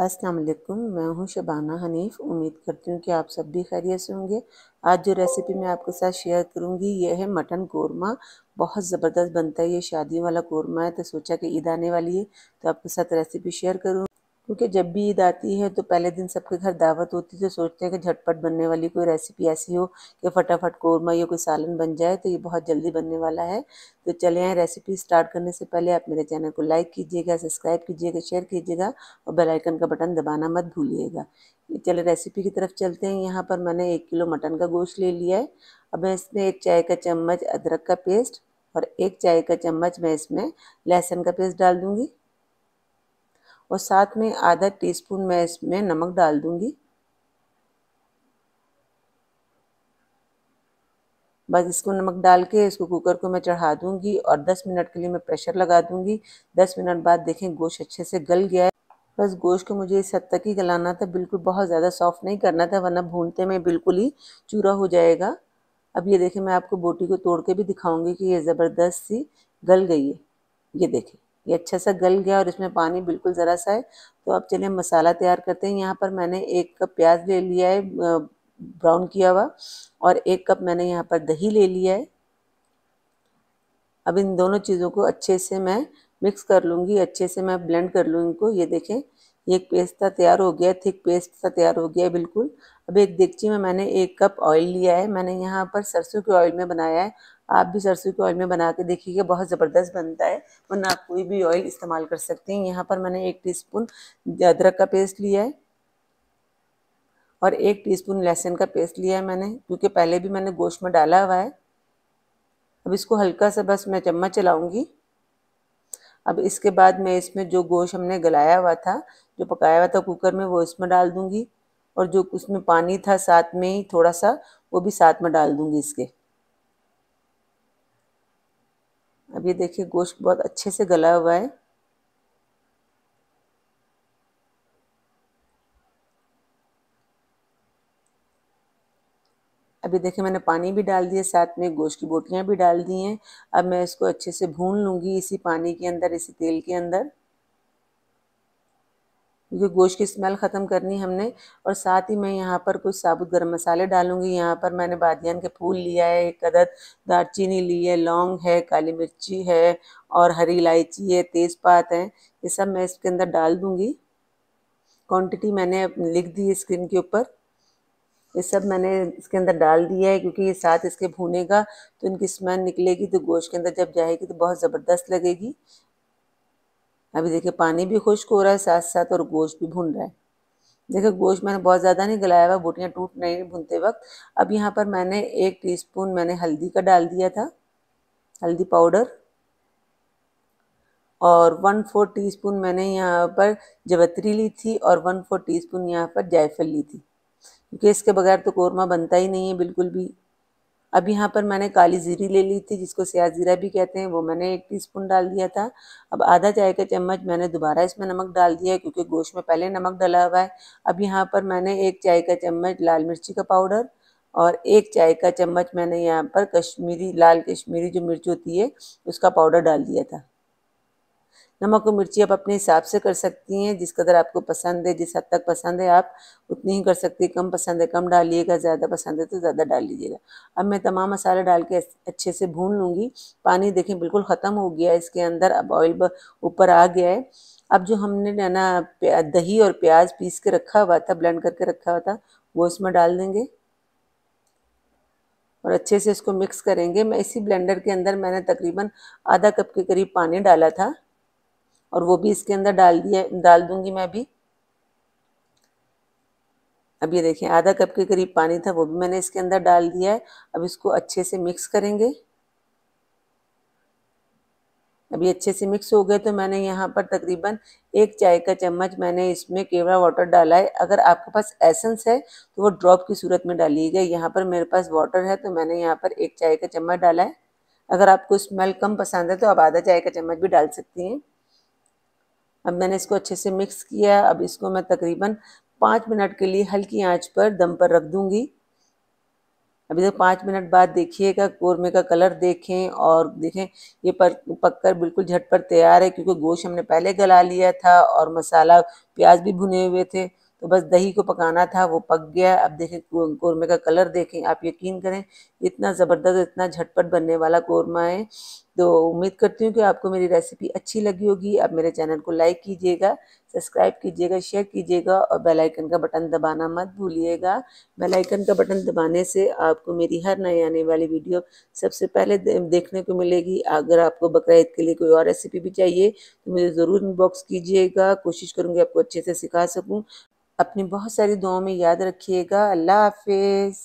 अस्सलाम वालेकुम मैं हूँ शबाना हनीफ। उम्मीद करती हूँ कि आप सब भी खैरियत से होंगे। आज जो रेसिपी मैं आपके साथ शेयर करूँगी, ये है मटन कौरमा। बहुत ज़बरदस्त बनता है ये शादी वाला कौरमा है तो सोचा कि ईद आने वाली है तो आपके साथ रेसिपी शेयर करूँ। क्योंकि जब भी ईद आती है तो पहले दिन सबके घर दावत होती है तो सोचते हैं कि झटपट बनने वाली कोई रेसिपी ऐसी हो कि फटाफट कोरमा या कोई सालन बन जाए तो ये बहुत जल्दी बनने वाला है। तो चले आए रेसिपी स्टार्ट करने से पहले आप मेरे चैनल को लाइक कीजिएगा सब्सक्राइब कीजिएगा शेयर कीजिएगा और बेलाइकन का बटन दबाना मत भूलिएगा। चले रेसिपी की तरफ़ चलते हैं। यहाँ पर मैंने एक किलो मटन का गोश्त ले लिया है। अब मैं इसमें एक चाय का चम्मच, अदरक का पेस्ट और एक चाय का चम्मच मैं इसमें लहसुन का पेस्ट डाल दूँगी। और साथ में आधा टीस्पून मैं इसमें नमक डाल दूँगी। बस इसको नमक डाल के इसको कुकर को मैं चढ़ा दूँगी और 10 मिनट के लिए मैं प्रेशर लगा दूँगी। 10 मिनट बाद देखें गोश्त अच्छे से गल गया है। बस गोश्त को मुझे इस हद तक ही गलाना था, बिल्कुल बहुत ज़्यादा सॉफ्ट नहीं करना था, वरना भूनते में बिल्कुल ही चूरा हो जाएगा। अब ये देखें, मैं आपको बोटी को तोड़ के भी दिखाऊँगी कि ये ज़बरदस्त सी गल गई है। ये देखें। ये अच्छा सा गल गया और इसमें पानी बिल्कुल ज़रा सा है। तो अब चलिए मसाला तैयार करते हैं। यहाँ पर मैंने एक कप प्याज ले लिया है ब्राउन किया हुआ और एक कप मैंने यहाँ पर दही ले लिया है। अब इन दोनों चीज़ों को अच्छे से मैं मिक्स कर लूँगी, अच्छे से मैं ब्लेंड कर लूँ इनको। ये देखें, ये एक पेस्ट सा तैयार हो गया, थिक पेस्ट सा तैयार हो गया है बिल्कुल। अब एक देगची में मैंने एक कप ऑयल लिया है। मैंने यहाँ पर सरसों के ऑयल में बनाया है। आप भी सरसों के ऑयल में बना के देखिएगा, बहुत ज़बरदस्त बनता है। वरना आप कोई भी ऑयल इस्तेमाल कर सकते हैं। यहाँ पर मैंने एक टीस्पून अदरक का पेस्ट लिया है और एक टीस्पून लहसुन का पेस्ट लिया है मैंने, क्योंकि पहले भी मैंने गोश्त में डाला हुआ है। अब इसको हल्का सा बस मैं चम्मच चलाऊँगी। अब इसके बाद मैं इसमें जो गोश्त हमने गलाया हुआ था, जो पकाया हुआ था कुकर में, वो इसमें डाल दूँगी। और जो उसमें पानी था साथ में ही थोड़ा सा, वो भी साथ में डाल दूँगी इसके अब ये देखिए गोश्त बहुत अच्छे से गला हुआ है। अभी देखिए मैंने पानी भी डाल दिया, साथ में गोश्त की बोटियाँ भी डाल दी हैं। अब मैं इसको अच्छे से भून लूँगी इसी पानी के अंदर, इसी तेल के अंदर। क्योंकि गोश्त की स्मेल ख़त्म करनी हमने और साथ ही मैं यहाँ पर कुछ साबुत गर्म मसाले डालूँगी। यहाँ पर मैंने बादियान के फूल लिया है, एक अदद दारचीनी ली है, लौंग है, काली मिर्ची है और हरी इलायची है, तेज़पात है, ये सब मैं इसके अंदर डाल दूँगी। क्वांटिटी मैंने लिख दी है स्क्रीन के ऊपर। ये सब मैंने इसके अंदर डाल दिया है क्योंकि ये साथ इसके भूनेगा तो इनकी स्मेल निकलेगी तो गोश्त के अंदर जब जाएगी तो बहुत ज़बरदस्त लगेगी। अभी देखिए, पानी भी खुश्क हो रहा है साथ साथ और गोश्त भी भुन रहा है। देखिए, गोश्त मैंने बहुत ज़्यादा नहीं गलाया हुआ, बोटियाँ टूट नहीं भुनते वक्त। अब यहाँ पर मैंने एक टीस्पून मैंने हल्दी का डाल दिया था, हल्दी पाउडर। और वन फोर टीस्पून मैंने यहाँ पर जवतरी ली थी और वन फोर टीस्पून यहाँ पर जायफल ली थी। क्योंकि इसके बगैर तो कौरमा बनता ही नहीं है, बिल्कुल भी। अब यहाँ पर मैंने काली ज़ीरी ले ली थी, जिसको सियाह ज़ीरा भी कहते हैं, वो मैंने एक टीस्पून डाल दिया था। अब आधा चाय का चम्मच मैंने दोबारा इसमें नमक डाल दिया है, क्योंकि गोश्त में पहले नमक डला हुआ है। अब यहाँ पर मैंने एक चाय का चम्मच लाल मिर्ची का पाउडर और एक चाय का चम्मच मैंने यहाँ पर कश्मीरी, लाल कश्मीरी जो मिर्च होती है, उसका पाउडर डाल दिया था। नमक और मिर्ची आप अपने हिसाब से कर सकती हैं। जिस कदर आपको पसंद है, जिस हद तक पसंद है आप उतनी ही कर सकती हैं। कम पसंद है, कम डालिएगा, ज़्यादा पसंद है तो ज़्यादा डाल लीजिएगा। अब मैं तमाम मसाले डाल के अच्छे से भून लूँगी। पानी देखें, बिल्कुल ख़त्म हो गया है। इसके अंदर अब ऑयल ऊपर आ गया है। अब जो हमने ना दही और प्याज पीस के रखा हुआ था ब्लेंड करके रखा हुआ था, वो इसमें डाल देंगे। और अच्छे से इसको मिक्स करेंगे। मैं इसी ब्लेंडर के अंदर मैंने तकरीबन आधा कप के करीब पानी डाला था। और वो भी इसके अंदर डाल दिया, डाल दूँगी मैं अभी अब ये देखिए आधा कप के करीब पानी था, वो भी मैंने इसके अंदर डाल दिया है। अब इसको अच्छे से मिक्स करेंगे। अभी अच्छे से मिक्स हो गए तो मैंने यहाँ पर तकरीबन एक चाय का चम्मच मैंने इसमें केवड़ा वाटर डाला है। अगर आपके पास एसेंस है तो वो ड्रॉप की सूरत में डालिएगा। यहाँ पर मेरे पास वाटर है तो मैंने यहाँ पर एक चाय का चम्मच डाला है। अगर आपको स्मेल कम पसंद है तो आप आधा चाय का चम्मच भी डाल सकती हैं। अब मैंने इसको अच्छे से मिक्स किया, अब इसको मैं तकरीबन पाँच मिनट के लिए हल्की आँच पर दम पर रख दूँगी। अभी तक पाँच मिनट बाद देखिएगा, कौरमे का कलर देखें और देखें, ये पर, पककर बिल्कुल झटपट तैयार है क्योंकि गोश्त हमने पहले गला लिया था और मसाला, प्याज भी भुने हुए थे। तो बस दही को पकाना था, वो पक गया। अब देखें कौरमे का कलर देखें, आप यकीन करें, इतना ज़बरदस्त, इतना झटपट बनने वाला कौरमा है। तो उम्मीद करती हूँ कि आपको मेरी रेसिपी अच्छी लगी होगी। आप मेरे चैनल को लाइक कीजिएगा, सब्सक्राइब कीजिएगा, शेयर कीजिएगा और बेल आइकन का बटन दबाना मत भूलिएगा। बेल आइकन का बटन दबाने से आपको मेरी हर नई आने वाली वीडियो सबसे पहले देखने को मिलेगी। अगर आपको बकरा के लिए कोई और रेसिपी भी चाहिए तो मुझे ज़रूर इनबॉक्स कीजिएगा। कोशिश करूँगी आपको अच्छे से सिखा सकूँ। अपनी बहुत सारी दुआओं में याद रखिएगा। अल्लाह हाफिज़।